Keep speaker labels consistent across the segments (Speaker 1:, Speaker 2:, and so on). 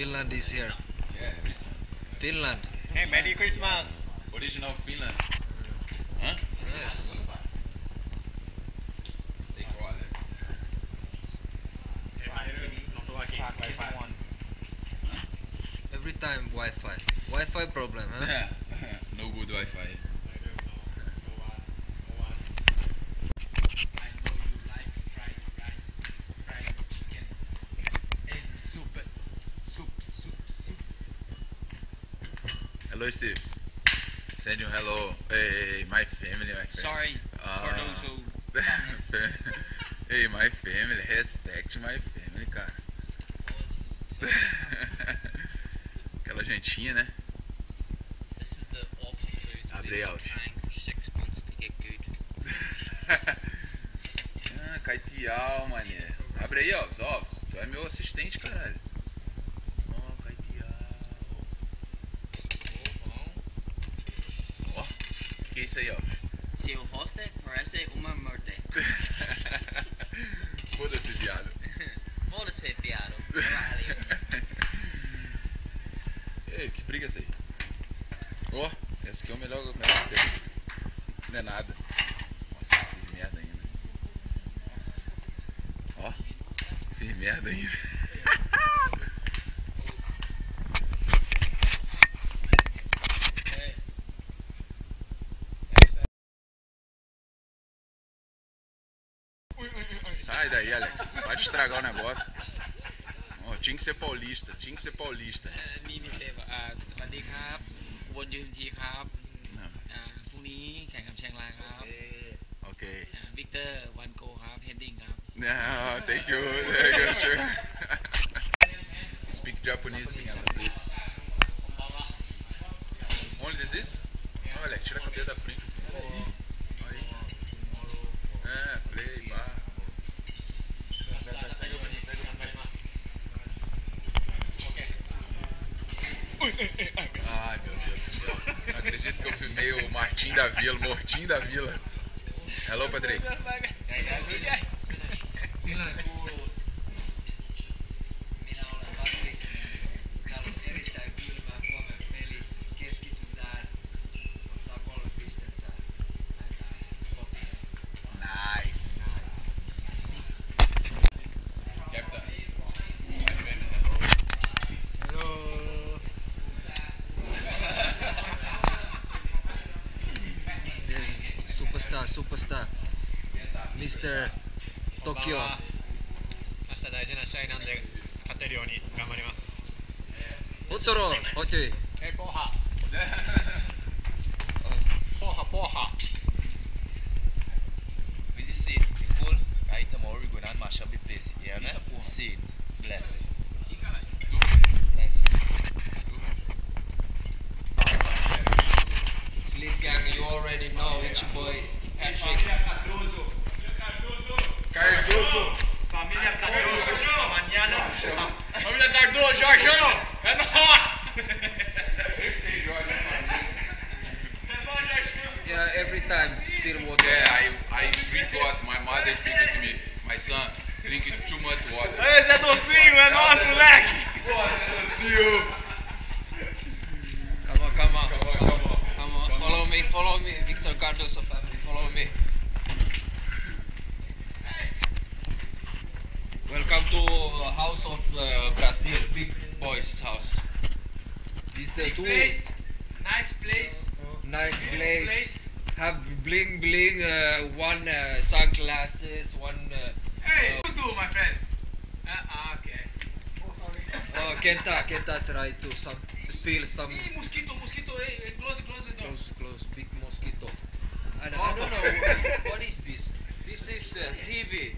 Speaker 1: Finland is here.
Speaker 2: Yeah, Christmas.
Speaker 1: Finland.
Speaker 3: Hey, Merry Christmas!
Speaker 2: Original Finland. Hã?
Speaker 1: Yes.
Speaker 2: Tem cola.
Speaker 3: Não tô aqui. Wi-Fi.
Speaker 1: Every time Wi-Fi. Wi-Fi problem, huh? Yeah.
Speaker 2: no good Wi-Fi. Hello, Steve. Send you hello. Hey, my family, my family.
Speaker 4: Sorry for
Speaker 2: Ah.
Speaker 4: those who.
Speaker 2: hey, my family. Respect my family, cara. Aquela gentinha, né?
Speaker 4: This is the awful food. that
Speaker 2: Abre out.
Speaker 4: trying for six months to get good.
Speaker 2: ah, caitial, mané. Abre aí, Alves. Alves, tu é meu assistente, caralho. Ó, caitial. Ó, o que, é isso aí, Alves?
Speaker 4: Se o hoste parece uma morte.
Speaker 2: Foda-se, viado.
Speaker 4: Foda-se, piado.
Speaker 2: Ei, que briga essa aí? Ó, essa aqui é o melhor, melhor tem. Não é nada. Nossa, fiz merda ainda. Nossa. Ó, fiz merda ainda. Sai daí, Alex. Pode estragar o negócio. Ó, tinha que ser paulista, tinha que ser paulista.
Speaker 4: นี่มีเซฟอ่าสวัสดีครับวนยืนทีครับ
Speaker 2: Não.
Speaker 4: อ่าพรุ่งนี้แข่งกับเชียงรายครับ
Speaker 2: Ok.
Speaker 4: วิกเตอร์วันโกครับเฮดดิ้งครับ
Speaker 2: No, thank you. Thank you. sure. Speak Japanese, Tingala, please. Only this is? Olha, tira a cabeça da frente. Aí. É, Ai, meu Deus do céu. Não acredito que eu filmei o Martim da Vila, o Mortim da Vila. Hello, Patrick.
Speaker 1: Superstar, superstar. Mr. Tokyo.
Speaker 3: 明日大事な試合なんで勝てるように頑張ります。Família Cardoso, amanhã. Família Cardoso, Jorjão, é nóis.
Speaker 1: Yeah, every time, still water.
Speaker 2: Yeah, I, I drink water. My mother speaking to me. My son, drink too much water.
Speaker 3: Ei, Zé Docinho, é nóis, moleque.
Speaker 1: Come This uh, two
Speaker 4: Place, nice place,
Speaker 1: nice place.
Speaker 4: place.
Speaker 1: Have bling bling. Uh, one uh, sunglasses, one. Uh,
Speaker 4: Hey,
Speaker 1: uh,
Speaker 4: you too, my friend. Uh, ah, okay.
Speaker 1: uh, Kenta, Kenta try to some steal some
Speaker 4: Hey, mosquito, mosquito, hey, hey, close close it. door.
Speaker 1: close, close, big mosquito. And I don't know what, what is this. This is uh, TV.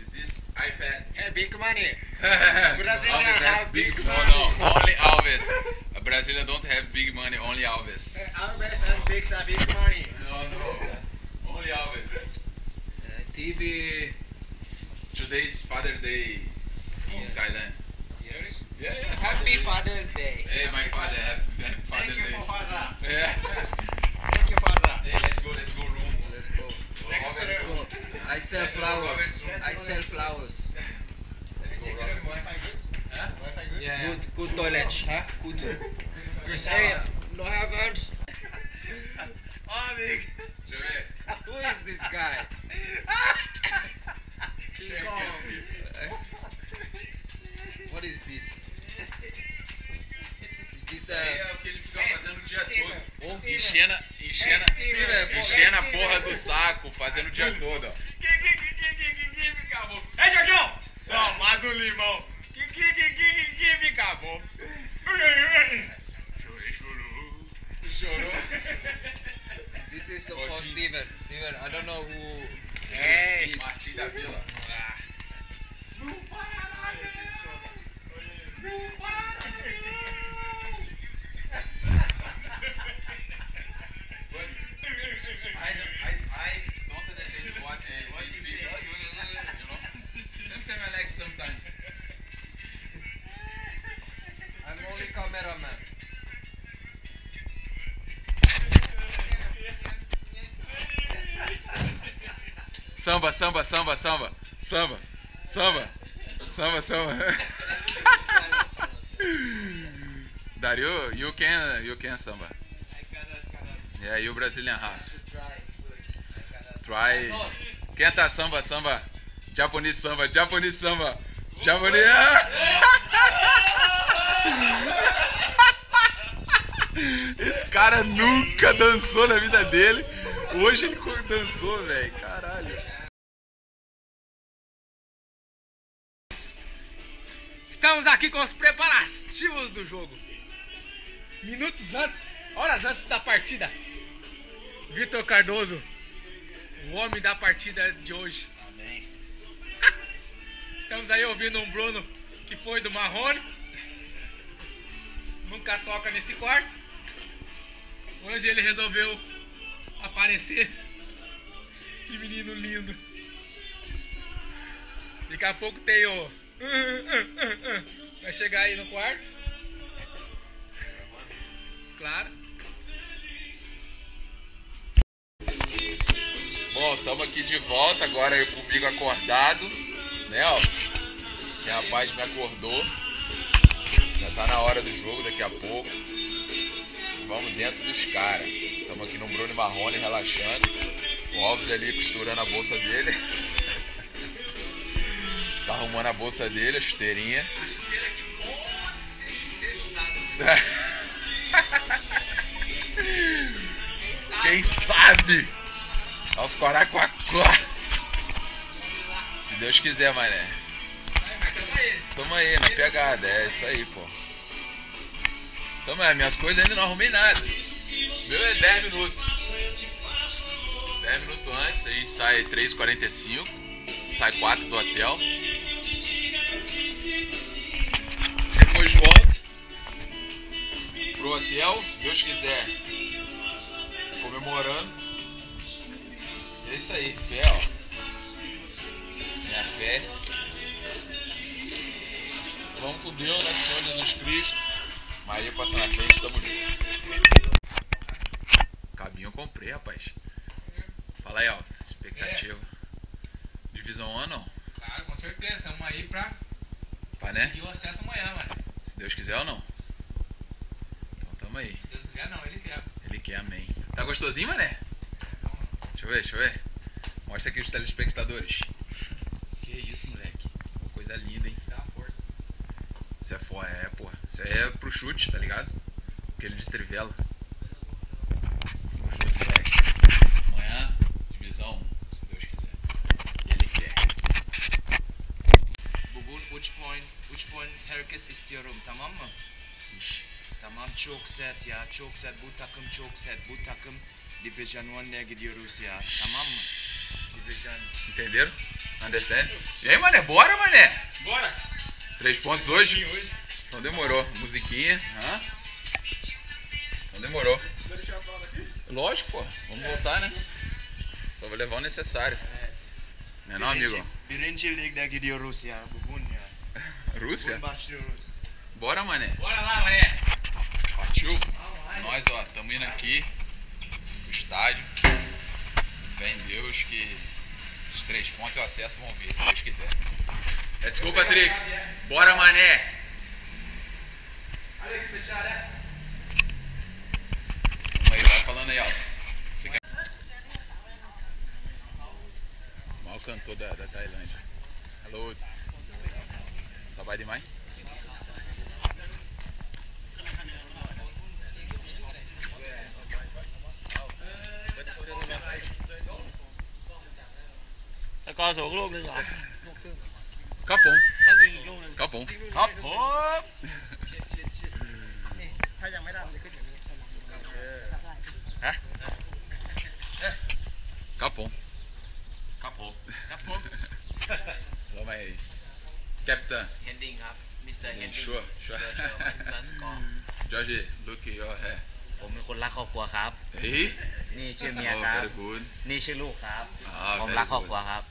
Speaker 2: Is this is iPad?
Speaker 3: É, big money.
Speaker 2: Alves have big money. No, no, only Alves. A Brazilian don't have big money, only Alves.
Speaker 3: Alves and big, big money.
Speaker 2: No, no. Only Alves.
Speaker 1: Uh, TV.
Speaker 2: Today's Father Day in Thailand.
Speaker 1: Yes.
Speaker 2: Yeah, yeah.
Speaker 1: Happy Father's Day.
Speaker 2: Hey, my father, happy, happy Father
Speaker 3: Thank you
Speaker 2: Day.
Speaker 3: father.
Speaker 2: Yeah.
Speaker 3: Thank you, father.
Speaker 2: Hey, let's go, let's go room.
Speaker 1: Let's go. Let's go. I sell flowers. I sell flowers.
Speaker 3: Yeah.
Speaker 1: Good, good toilet, huh? Good.
Speaker 3: Good
Speaker 1: Hey,
Speaker 3: shower.
Speaker 1: no
Speaker 5: amigo.
Speaker 2: Deixa eu ver.
Speaker 1: Who is this guy?
Speaker 2: Quem é é esse?
Speaker 1: What is this? Is this uh,
Speaker 2: é o que ele fica fazendo o dia todo.
Speaker 1: oh,
Speaker 2: Enchendo, enchendo, enchendo a porra do saco, fazendo o dia todo, ó.
Speaker 3: Ei, Jorjão! Toma, mais um limão.
Speaker 1: Is uh,
Speaker 2: Oh,
Speaker 1: for. Steven. Steven, I don't know who.
Speaker 3: Hey.
Speaker 2: Martim da Samba, samba, samba, samba, samba, samba, samba, samba. Dario, you can, you can samba. Yeah, you Brazilian half. Try. Canta samba, samba. Japanese samba, Japanese samba. Japanese. Esse cara nunca dançou na vida dele. Hoje ele dançou, velho. Caralho.
Speaker 3: Estamos aqui com os preparativos do jogo. Minutos antes, horas antes da partida. Vitor Cardoso, o homem da partida de hoje.
Speaker 2: Amém.
Speaker 3: Estamos aí ouvindo um Bruno que foi do Marrone. Nunca toca nesse quarto. Hoje ele resolveu aparecer. Que menino lindo. Daqui a pouco tem o. Vai chegar aí no quarto. Claro.
Speaker 2: Bom, estamos aqui de volta, agora eu comigo acordado, né, ó. Esse rapaz me acordou. Já tá na hora do jogo daqui a pouco. Vamos dentro dos caras. Estamos aqui no Bruno Marrone relaxando. O Alves ali costurando a bolsa dele. Tá arrumando a bolsa dele, a chuteirinha.
Speaker 3: A chuteira que pode ser, seja usada.
Speaker 2: Quem sabe? Aos Coracuacó. Se Deus quiser, mané. Tamo aí, na pegada. É isso aí, pô. Tamo aí, minhas coisas ainda não arrumei nada. Meu é 10 minutos. 10 minutos antes, a gente sai 3h45. Sai 4 do hotel. Depois volta pro hotel, se Deus quiser. Comemorando. É isso aí, fé, ó. Minha fé. Vamos com Deus, nosso Senhor Jesus Cristo. Maria passa na frente, tamo junto. Cabinho eu comprei, rapaz. Fala aí, ó. Expectativa. Divisão 1 ou não?
Speaker 3: Claro, com certeza. Estamos aí pra
Speaker 2: Pá, né?
Speaker 3: conseguir o acesso amanhã, mano.
Speaker 2: Se Deus quiser ou não. Então tamo aí.
Speaker 3: Se Deus quiser, não, ele quer.
Speaker 2: Ele quer, amém. Tá gostosinho, mané? Deixa eu ver, deixa eu ver. Mostra aqui os telespectadores. Que isso, moleque. Coisa linda, hein?
Speaker 3: Dá força.
Speaker 2: Isso é foda, é, porra. Isso aí é pro chute, tá ligado? Aquele de trivela.
Speaker 5: Çok sert ya çok sert bu takım çok sert bu takım Division 1'e gidiyoruz ya tamam mı? Division
Speaker 2: Entenderam? Understand? E aí, mané? Bora, mané?
Speaker 3: Bora!
Speaker 2: Três pontos hoje?
Speaker 3: hoje.
Speaker 2: Então demorou. Musiquinha. Hã? Então demorou. Lógico, pô. Vamos voltar, né? Só vou levar o necessário. Não é não, amigo?
Speaker 5: Birinci ligde gidiyoruz ya bugün ya.
Speaker 2: Rússia?
Speaker 5: Bugün başlıyoruz.
Speaker 2: Bora, mané.
Speaker 3: Bora lá, mané!
Speaker 2: Partiu? Nós, ó, estamos indo aqui pro estádio. Fé em Deus que esses três pontos eu acesso vão vir, se Deus quiser. Let's go, Patrick. Bora, mané. Aí vai falando aí, Alves. Você. Mal cantor da, da Tailândia. Hello. Só vai demais?
Speaker 5: ต่อสูงลูก
Speaker 2: เล
Speaker 5: ยครั
Speaker 2: บ
Speaker 5: ครับผม
Speaker 2: ครับผม
Speaker 5: ครับผม
Speaker 6: ถ้ายังไม่ด้มันจะขึ้นอย่างนี้
Speaker 2: ฮะ
Speaker 5: ครับผม ครับผม
Speaker 2: ครับ
Speaker 5: ผมเราไปแคปเตอร์ Handing ครับ Mr.
Speaker 2: Handing Sure
Speaker 5: Sure
Speaker 2: George look at your hair
Speaker 7: ผมเป็นคนรักครอบครัวครับนี่ชื่อเมียครับ นี่ชื่อลูกครับ ผมรักครอบครัวครับ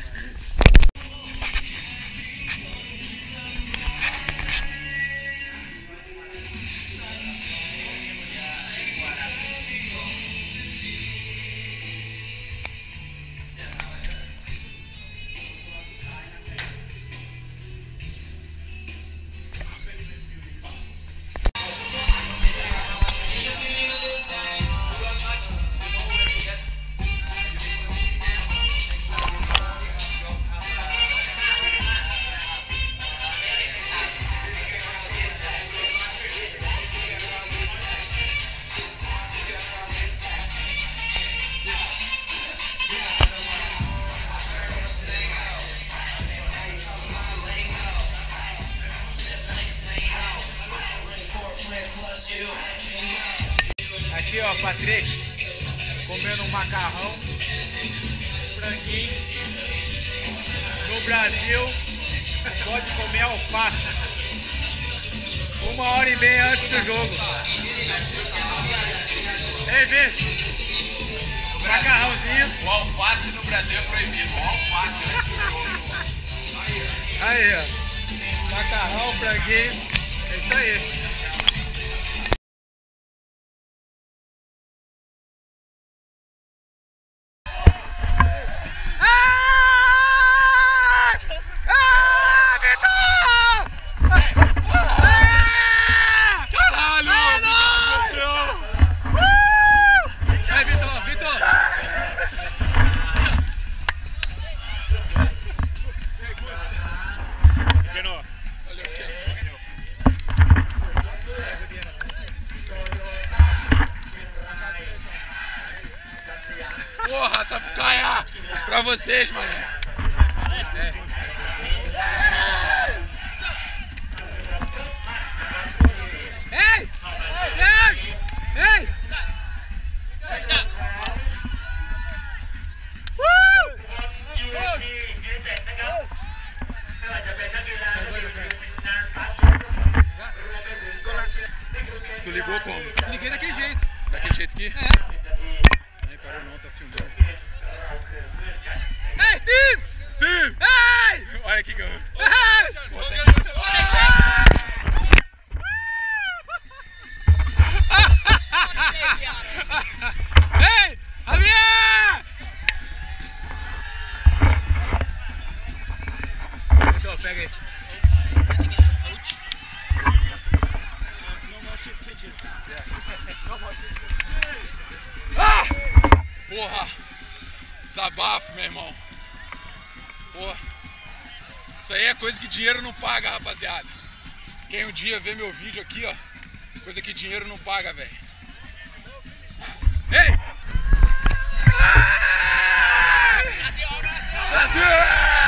Speaker 3: Uma hora e meia antes do jogo. Ei, Vê. Macarrãozinho.
Speaker 2: O alface no Brasil é proibido. O alface antes do jogo.
Speaker 3: Aí, ó. Macarrão, franguinho. É isso aí.
Speaker 2: Porra! Desabafo, meu irmão. Porra. Isso aí é coisa que dinheiro não paga, rapaziada. Quem um dia vê meu vídeo aqui, ó. Coisa que dinheiro não paga, velho. Ei! Ah! Brasil! Porra!